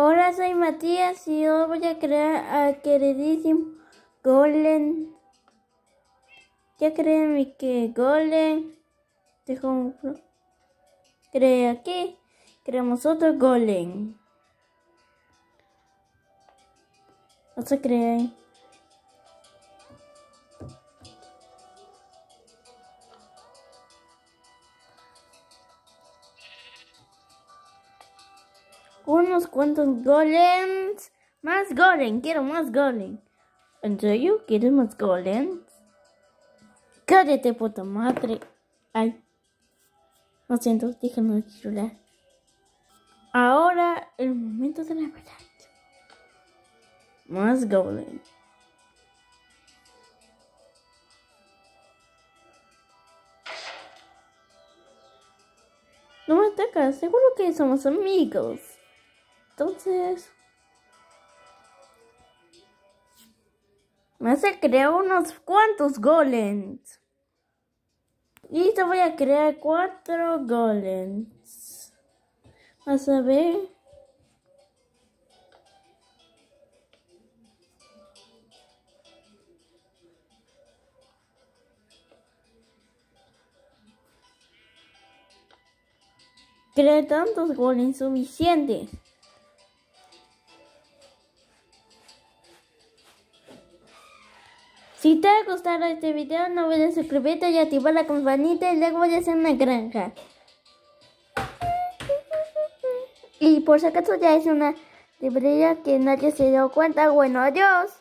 Hola, soy Matías y hoy voy a crear a queridísimo Golem. Ya creé mi que Golem. Dejo Creé aquí. Creamos otro Golem. Vamos a crear. Unos cuantos golems. Más golem, quiero más golem. ¿En serio? ¿Quieres más golems? Cállate, puta madre. Ay. Lo siento, déjame llorar. Ahora, el momento de la verdad. Más golem. No me atacas, seguro que somos amigos. Entonces, me hace crear unos cuantos golems. Y te voy a crear cuatro golems. Vas a ver. Creé tantos golems suficientes. Si te ha gustado este video, no olvides suscribirte y activar la campanita y luego voy a hacer una granja. Y por si acaso ya es una librería que nadie se dio cuenta. Bueno, adiós.